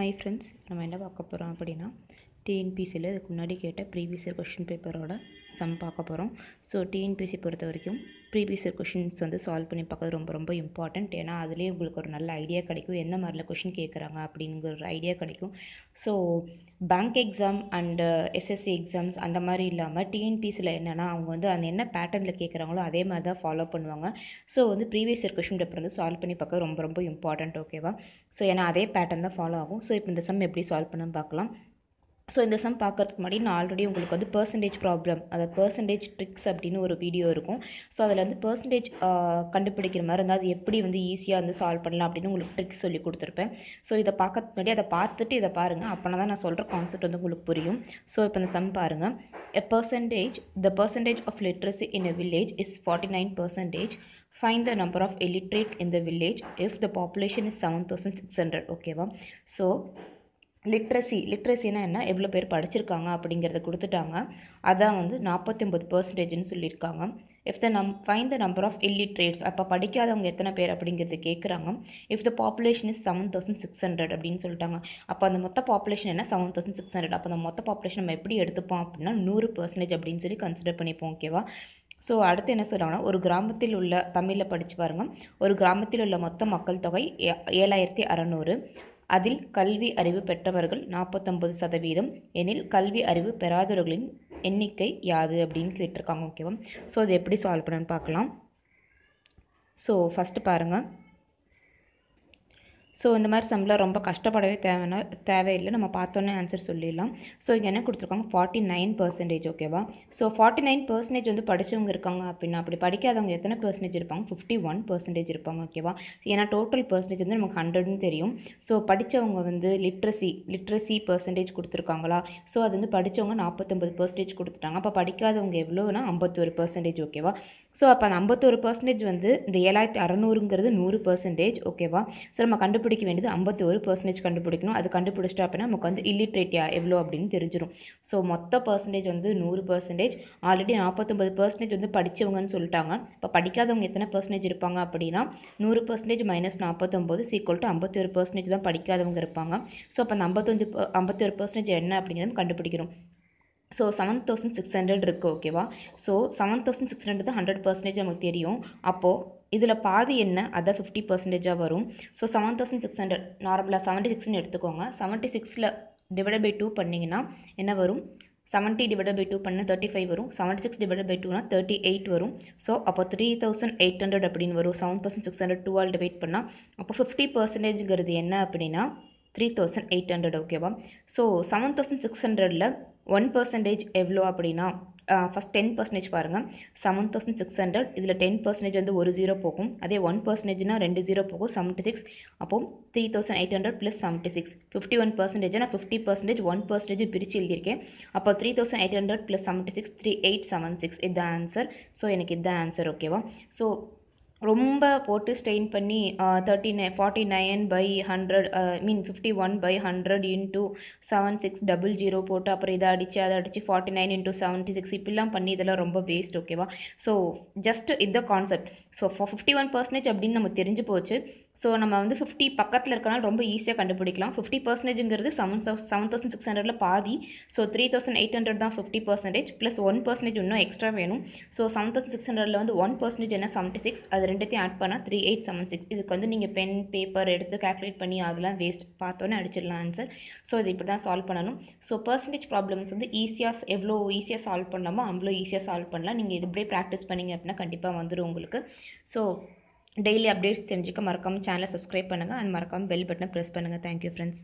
Hi friends நம்ம என்ன பார்க்க போகிறோம் அப்படின்னா டிஎன்பிசியில் இதுக்கு முன்னாடி கேட்ட ப்ரீவியஸ் இயர் கொஷின் பேப்பரோட சம் பார்க்க போகிறோம் ஸோ டிஎன்பிசி பொறுத்த வரைக்கும் ப்ரீவியஸ் இயர் கொஷின்ஸ் வந்து சால்வ் பண்ணி பார்க்கறது ரொம்ப ரொம்ப இம்பார்ட்டண்ட் ஏன்னா அதுலேயே உங்களுக்கு ஒரு நல்ல ஐடியா கிடைக்கும். என்ன மாதிரில கொஷின் கேட்குறாங்க அப்படிங்கிற ஒரு ஐடியா கிடைக்கும். So bank exam and SSC exams அந்த மாதிரி இல்லாமல் டிஎன்பிசியில் என்னென்னா அவங்க வந்து அந்த என்ன பேட்டர்னில் கேட்குறாங்களோ அதே மாதிரி தான் ஃபாலோ பண்ணுவாங்க. ஸோ வந்து ப்ரீவியஸ் இயர் கொஷின் பேப்பர் வந்து சால்வ் பண்ணி பார்க்க ரொம்ப ரொம்ப இம்பார்ட்டண்ட் ஓகேவா ஸோ ஏன்னா அதே பேட்டர்ன் தான் ஃபாலோ ஆகும். ஸோ இப்போ இந்த சம் எப்படி சால்வ் பண்ணணும்னு பார்க்கலாம். ஸோ இந்த சம் பார்க்கறதுக்கு முன்னாடி நான் ஆல்ரெடி உங்களுக்கு வந்து பர்சன்டேஜ் ப்ராப்ளம் அதாவது பர்சன்டேஜ் ட்ரிக்ஸ் அப்படின்னு ஒரு வீடியோ இருக்கும். ஸோ அதில் வந்து பர்சன்டேஜ் கண்டுபிடிக்கிற மாதிரி இருந்தால் அது எப்படி வந்து ஈஸியாக வந்து சால்வ் பண்ணலாம் அப்படின்னு உங்களுக்கு ட்ரிக்ஸ் சொல்லி கொடுத்துருப்பேன். ஸோ இதை பார்க்கறதுக்கு முன்னாடி அதை பார்த்துட்டு இதை பாருங்கள் அப்போனா தான் நான் சொல்கிற கான்செப்ட் வந்து உங்களுக்கு புரியும். ஸோ இப்போ இந்த சம் பாருங்கள் a percentage the percentage of literacy in a village is forty nine percentage find the number of illiterates in the illiterates in the village. If the population is 7600 ஓகேவா so literacy லிட்ரஸினா என்ன? எவ்வளோ பேர் படிச்சிருக்காங்க அப்படிங்கிறத கொடுத்துட்டாங்க. அதான் வந்து நாற்பத்தி ஒம்பது பர்சன்டேஜ்னு சொல்லியிருக்காங்க. If the num find the number of illiterates அப்போ படிக்காதவங்க எத்தனை பேர் அப்படிங்கிறது கேட்குறாங்க if the population is seven thousand six hundred அப்படின்னு சொல்லிட்டாங்க. அப்போ அந்த மொத்த பாப்புலேஷன் என்ன? செவன் தௌசண்ட் சிக்ஸ் ஹண்ட்ரட் அப்போ அந்த மொத்த பாப்புலேஷன் நம்ம எப்படி எடுத்துப்போம் அப்படின்னா நூறு பர்சன்டேஜ் அப்படின்னு சொல்லி கன்சிடர் பண்ணிப்போம் ஓகேவா ஸோ அடுத்து என்ன சொல்கிறாங்கன்னா ஒரு கிராமத்தில் உள்ள தமிழில் படித்து பாருங்கள் ஒரு கிராமத்தில் உள்ள மொத்த மக்கள் தொகை ஏழாயிரத்தி அறநூறு. அதில் கல்வி அறிவு பெற்றவர்கள் நாற்பத்தொம்பது சதவீதம். எனில் கல்வி அறிவு பெறாதவர்களின் எண்ணிக்கை யாது அப்படின்னு கேட்டிருக்காங்க ஓகேவா ஸோ அது எப்படி சால்வ் பண்ணணும்னு பார்க்கலாம். ஸோ ஃபஸ்ட்டு பாருங்கள் ஸோ இந்த மாதிரி சம்மில் ரொம்ப கஷ்டப்படவே தேவைன்னா தேவையில்லை. நம்ம பார்த்தோன்னே ஆன்சர் சொல்லிடலாம். ஸோ இங்கே என்ன கொடுத்துருக்காங்க? ஃபார்ட்டி நைன் பர்சன்டேஜ் ஓகேவா ஸோ ஃபார்ட்டி நைன் பர்சன்டேஜ் வந்து படித்தவங்க இருக்காங்க அப்படின்னா அப்படி படிக்காதவங்க எத்தனை பர்சன்டேஜ் இருப்பாங்க? ஃபிஃப்டி ஒன் பர்சன்டேஜ் இருப்பாங்க ஓகேவா ஏன்னா டோட்டல் பர்சன்டேஜ் வந்து நமக்கு ஹண்ட்ரட்னு தெரியும். ஸோ படித்தவங்க வந்து லிட்ரஸி லிட்ரஸி பர்சன்டேஜ் கொடுத்துருக்காங்களா? ஸோ அது வந்து படித்தவங்க நாற்பத்தொம்பது பர்சன்டேஜ் கொடுத்துட்டாங்க. அப்போ படிக்காதவங்க எவ்வளோனா ஐம்பத்தொரு பர்சன்டேஜ் ஓகேவா ஸோ அப்போ அந்த ஐம்பத்தொரு பர்சன்டேஜ் வந்து இந்த ஏழாயிரத்தி அறநூறுங்கிறது நூறு பர்சன்டேஜ் ஓகேவா ஸோ நம்ம கண்டுபிடிக்க வேண்டியது ஐம்பத்தி ஒரு பர்சன்டேஜ் கண்டுபிடிக்கணும். அது கண்டுபிடிச்சிட்டா அப்படின்னா நமக்கு வந்து இல்லிட்ரேட்டியா எவ்வளோ அப்படின்னு தெரிஞ்சிடும் ஸோ மொத்த பர்சன்டேஜ் வந்து நூறு பர்சன்டேஜ் ஆல்ரெடி நாற்பத்தொம்பது பர்சன்டேஜ் வந்து படித்தவங்கன்னு சொல்லிட்டாங்க. இப்போ படிக்காதவங்க எத்தனை பர்சன்டேஜ் இருப்பாங்க அப்படின்னா நூறு பர்சன்டேஜ் மைனஸ் நாற்பத்தொம்போது சீக்குவல் டு ஐம்பத்தி ஒரு பர்சன்டேஜ் தான் படிக்காதவங்க இருப்பாங்க. ஸோ அப்போ அந்த ஐம்பத்தஞ்சு ஐம்பத்தி ஒரு பர்சன்டேஜ் என்ன அப்படிங்கிறத கண்டுபிடிக்கிறோம். So seven thousand six hundred இருக்குது ஓகேவா so seven thousand six hundred hundred percentage நமக்கு தெரியும். அப்போது இதில் பாதி என்ன? அதான் ஃபிஃப்டி பர்சன்டேஜாக வரும். So seven thousand six hundred நார்மலாக செவன்ட்டி சிக்ஸ்னு எடுத்துக்கோங்க. செவன்ட்டி சிக்ஸில் டிவைட் பை டூ பண்ணிங்கன்னா என்ன வரும்? செவன்ட்டி டிவைட் பை டூ பண்ண தேர்ட்டி ஃபைவ் வரும். செவன்ட்டி சிக்ஸ் டிவைட் பை டூனா தேர்ட்டி எயிட் வரும். ஸோ அப்போ த்ரீ தௌசண்ட் எயிட் ஹண்ட்ரட் அப்படின்னு வரும். செவன் தௌசண்ட் சிக்ஸ் ஹண்ட்ரட் டூவால் டிவைட் பண்ணால் அப்போ ஃபிஃப்டி பர்சன்டேஜ்ங்கிறது என்ன அப்படின்னா த்ரீ தௌசண்ட் எயிட் ஹண்ட்ரட் ஓகேவா ஸோ செவன் தௌசண்ட் சிக்ஸ் ஹண்ட்ரடில் ஒன் பர்சன்டேஜ் எவ்வளோ அப்படின்னா ஃபஸ்ட் டென் பர்சன்டேஜ் பாருங்கள் செவன் தௌசண்ட் சிக்ஸ் ஹண்ட்ரட் இதில் டென் பர்சன்டேஜ் வந்து ஒரு ஜீரோ போகும். அதே ஒன் பர்சன்டேஜ்னா ரெண்டு ஜீரோ போகும் செவன்ட்டி சிக்ஸ் அப்போது three thousand eight hundred plus seventy six fifty one percentage நான் ஃபிஃப்டி பர்சன்டேஜ் ஒன் பர்சன்டேஜ் பிரித்து எழுதியிருக்கேன். அப்போ three thousand eight hundred plus seventy six three eight seven six இதுதான் ஆன்சர் ஸோ எனக்கு இதுதான் ஆன்சர் ஓகேவா ஸோ ரொம்ப போட்டு ஸ்ட்ரெயின் பண்ணி தேர்ட்டி நை forty nine by hundred mean fifty one by hundred into seven six double zero போட்டு அப்புறம் இதை அடித்து அதை அடித்து forty nine into seventy six இப்படிலாம் பண்ணி இதெல்லாம் ரொம்ப வேஸ்ட் ஓகேவா ஸோ ஜஸ்ட் இந்த concept so fifty one percentage அப்படின்னு நமக்கு தெரிஞ்சு போச்சு. ஸோ நம்ம வந்து ஃபிஃப்டி பக்கத்தில் இருக்கனால ரொம்ப ஈஸியாக கண்டுபிடிக்கலாம். ஃபிஃப்டி பர்சன்டேஜுங்கிறது செவன் செவன் தௌசண்ட் சிக்ஸ் ஹண்ட்ரடில் பாதி. So three thousand eight hundred தான் fifty percentage plus one percentage இன்னும் எக்ஸ்ட்ரா வேணும். ஸோ செவன் தௌசண்ட் சிக்ஸ் ஹண்ட்ரடில் வந்து ஒன் பர்சன்டேஜ் என்ன செவன்ட்டி சிக்ஸ் அது ரெண்டுத்தையும் ஆட் பண்ணால் த்ரீ எயிட் செவன் சிக்ஸ் இதுக்கு வந்து நீங்கள் பென் பேப்பர் எடுத்து கால்குலேட் பண்ணி அதெல்லாம் வேஸ்ட் பார்த்தோன்னே அடிச்சிடலாம் ஆன்சர் ஸோ இது இப்படி தான் சால்வ் பண்ணணும். ஸோ பர்சன்டேஜ் ப்ராப்ளம்ஸ் வந்து ஈஸியாக எவ்வளோ ஈஸியாக சால்வ் பண்ணலாமோ அவ்வளோ ஈஸியாக சால்வ் பண்ணலாம். நீங்கள் இது இப்படியே ப்ராக்டிஸ் பண்ணிங்க அப்படின்னா கண்டிப்பாக வந்துடும் உங்களுக்கு. ஸோ டெய்லி அப்டேட்ஸ் தெரிஞ்சுக்க மறக்காமல் சேனலை சப்ஸ்கிரைப் பண்ணுங்கள் அண்ட் மறக்காமல் பெல் பட்டனை ப்ரெஸ் பண்ணுங்கள் தேங்க்யூ ஃப்ரெண்ட்ஸ்